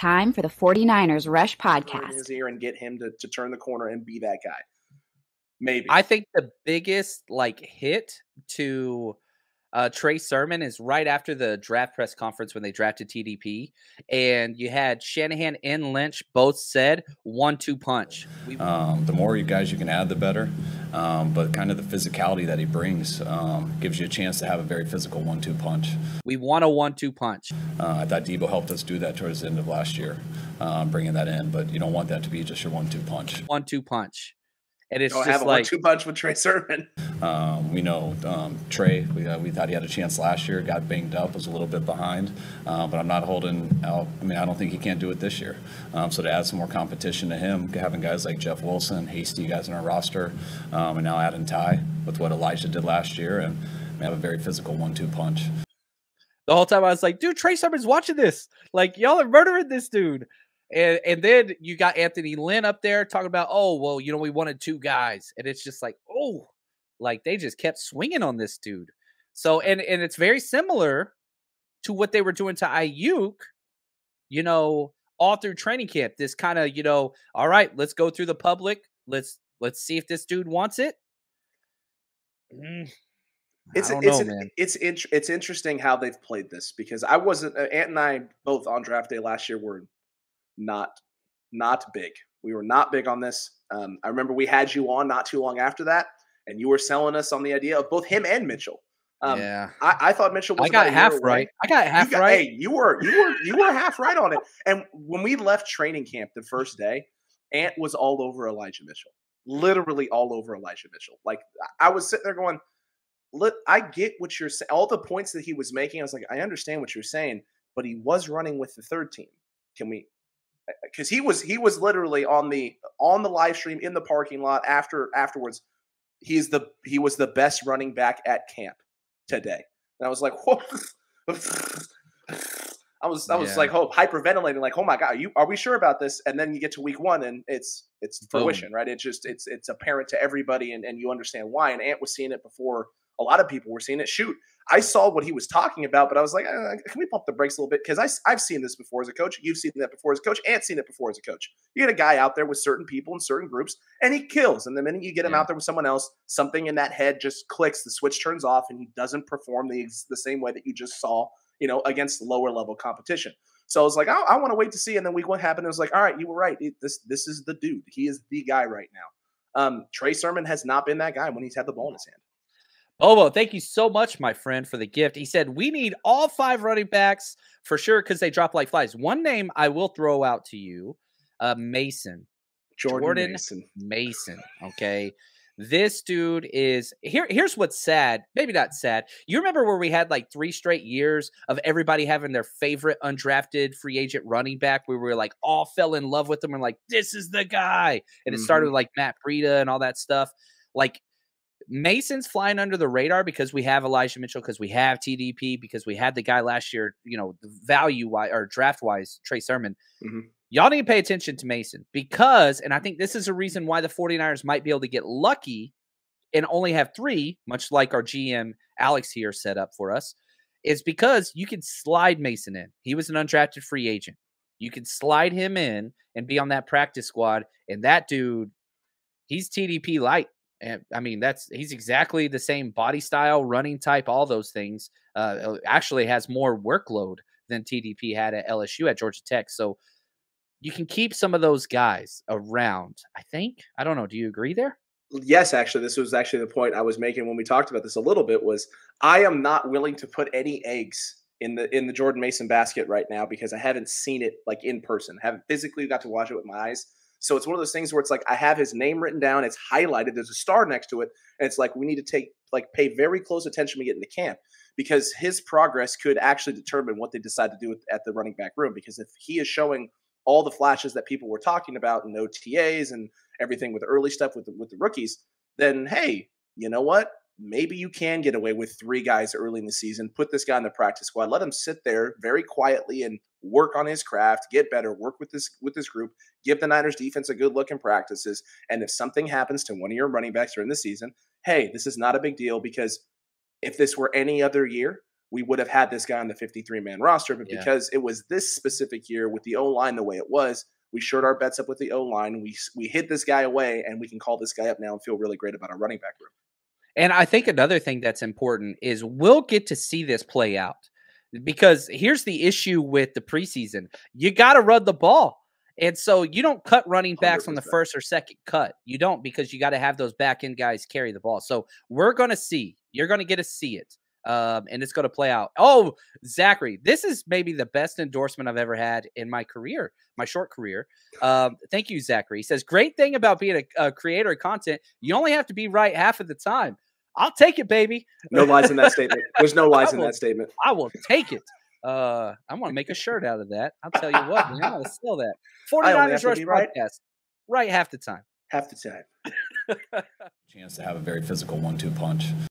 Time for the 49ers Rush podcast. his ear and get him to, to turn the corner and be that guy. Maybe. I think the biggest like hit to uh, Trey Sermon is right after the draft press conference when they drafted TDP, and you had Shanahan and Lynch both said one-two punch. Um, the more you guys you can add, the better. Um, but kind of the physicality that he brings um, gives you a chance to have a very physical one-two punch. we want a one-two punch. Uh, I thought Debo helped us do that towards the end of last year, um, bringing that in. But you don't want that to be just your one-two punch. One-two punch, and it's Don't just have a like one-two punch with Trey Sermon. Um, we know um, Trey. We, uh, we thought he had a chance last year. Got banged up. Was a little bit behind. Uh, but I'm not holding out. I mean, I don't think he can't do it this year. Um, so to add some more competition to him, having guys like Jeff Wilson, Hasty guys in our roster, um, and now adding Ty with what Elijah did last year, and we have a very physical one-two punch. the whole time I was like, dude, Trey Sermon's watching this. Like, y'all are murdering this dude. And and then you got Anthony Lynn up there talking about, oh, well, you know, we wanted two guys. And it's just like, oh, like they just kept swinging on this dude. So, and and it's very similar to what they were doing to Aiyuk, you know, all through training camp. This kind of, you know, all right, let's go through the public. Let's let's see if this dude wants it. Mm, It's I don't it's know, an- man. it's int- it's interesting how they've played this because I wasn't uh, Ant and I both on draft day last year were not not big. We were not big on this. Um, I remember we had you on not too long after that, and you were selling us on the idea of both him and Mitchell. Um, yeah, I, I thought Mitchell was I got about a year half right. I got half you got, right. Hey, you were you were you were half right on it. And when we left training camp the first day, Ant was all over Elijah Mitchell, literally all over Elijah Mitchell. Like I was sitting there going, "Look, I get what you're saying. All the points that he was making, I was like, I understand what you're saying, but he was running with the third team. Can we?" Because he was he was literally on the on the live stream in the parking lot after afterwards. He's the he was the best running back at camp today. And I was like, whoa. I was I was Yeah. like, oh, hyperventilating, like, oh my god, are you are we sure about this? And then you get to week one and it's it's Boom. fruition, right? It's just it's it's apparent to everybody and, and you understand why. And Ant was seeing it before a lot of people were seeing it. Shoot, I saw what he was talking about, but I was like, uh, can we pump the brakes a little bit? Because I I've seen this before as a coach. You've seen that before as a coach. Ant's seen it before as a coach. You get a guy out there with certain people in certain groups, and he kills. And the minute you get him Yeah. out there with someone else, something in that head just clicks. The switch turns off, and he doesn't perform the the same way that you just saw, you know, against lower level competition. So I was like, I, I want to wait to see. And then week one happened. It was like, all right, you were right. This this is the dude. He is the guy right now. Um, Trey Sermon has not been that guy when he's had the ball in his hand. Bobo, thank you so much, my friend, for the gift. He said we need all five running backs for sure because they drop like flies. One name I will throw out to you, uh, Mason. Jordan, Jordan Mason. Mason. Okay. This dude is here. Here's what's sad. Maybe not sad. You remember where we had like three straight years of everybody having their favorite undrafted free agent running back. where We were like all fell in love with them and like this is the guy. And it started Mhm. with like Matt Breida and all that stuff. Like Mason's flying under the radar because we have Elijah Mitchell, because we have TDP, because we had the guy last year. You know, value wise or draft wise, Trey Sermon Mhm. y'all need to pay attention to Mason because, and I think this is a reason why the 49ers might be able to get lucky and only have three, much like our GM Alex here set up for us, is because you can slide Mason in. He was an undrafted free agent. You can slide him in and be on that practice squad. And that dude, he's TDP light. And I mean, that's he's exactly the same body style, running type, all those things. Uh, actually has more workload than TDP had at LSU at Georgia Tech. So you can keep some of those guys around. I think. I don't know. Do you agree there? yes actually this was actually the point i was making when we talked about this a little bit was i am not willing to put any eggs in the in the jordan mason basket right now because i haven't seen it like in person haven't physically got to watch it with my eyes so it's one of those things where it's like i have his name written down it's highlighted there's a star next to it and it's like we need to take like pay very close attention when we get into camp because his progress could actually determine what they decide to do at the running back room because if he is showing all the flashes that people were talking about and OTAs and everything with early stuff with the, with the rookies, then hey, you know what? Maybe you can get away with three guys early in the season. Put this guy in the practice squad. Let him sit there very quietly and work on his craft, get better, work with this with this group, give the Niners defense a good look in practices. And if something happens to one of your running backs during the season, hey, this is not a big deal because if this were any other year, we would have had this guy on the 53 man roster. But Yeah. because it was this specific year with the O line the way it was, we shored our bets up with the O line. We we hid this guy away, and we can call this guy up now and feel really great about our running back room. And I think another thing that's important is we'll get to see this play out because here's the issue with the preseason you got to run the ball. And so you don't cut running backs on the first or second cut. You don't because you got to have those back end guys carry the ball. So we're going to see. You're going to get to see it. Um, and it's going to play out. Oh, Zachary, this is maybe the best endorsement I've ever had in my career, my short career. Um, thank you, Zachary. He says, Great thing about being a, a creator of content, you only have to be right half of the time. I'll take it, baby. No lies in that statement. There's no lies in that statement. I will take it. Uh, I'm gonna make a shirt out of that. I'll tell you what, man, I'm gonna sell that. I only 49ers Rush right. podcast. Right half the time. Half the time. Chance to have a very physical one-two punch.